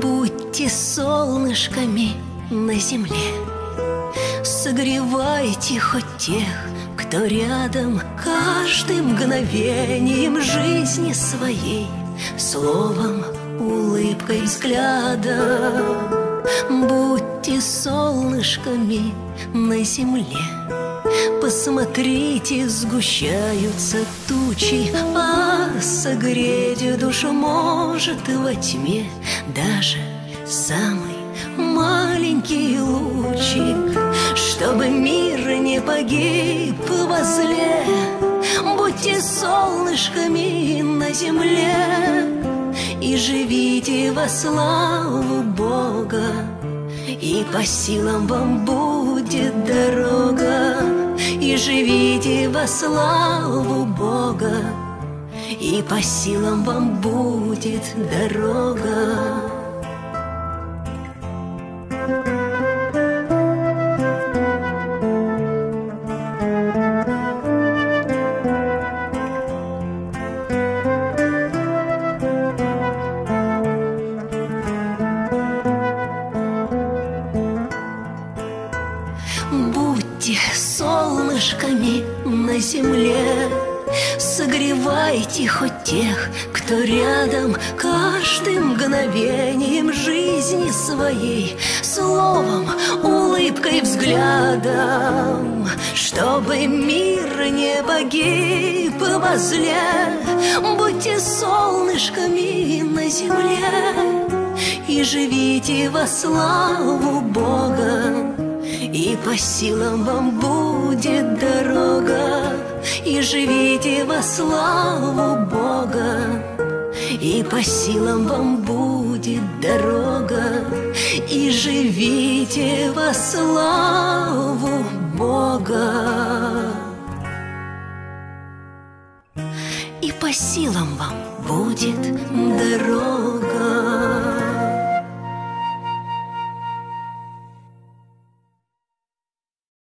Будьте солнышками на земле Согревайте хоть тех, кто рядом Каждым мгновением жизни своей Словом, улыбкой, взглядом Будьте солнышками на земле Посмотрите, сгущаются тучи А согреть душу может во тьме Даже самый маленький лучик Чтобы мир не погиб возле Будьте солнышками на земле И живите во славу Бога И по силам вам будет дорога. И живите во славу Бога И по силам вам будет дорога Будьте солнышками на земле. Согревайте хоть тех, кто рядом Каждым мгновением жизни своей Словом, улыбкой, взглядом Чтобы мир не погиб возле Будьте солнышками на земле И живите во славу Бога и по силам вам будет дорога, И живите во славу Бога. И по силам вам будет дорога, И живите во славу Бога. И по силам вам будет дорога.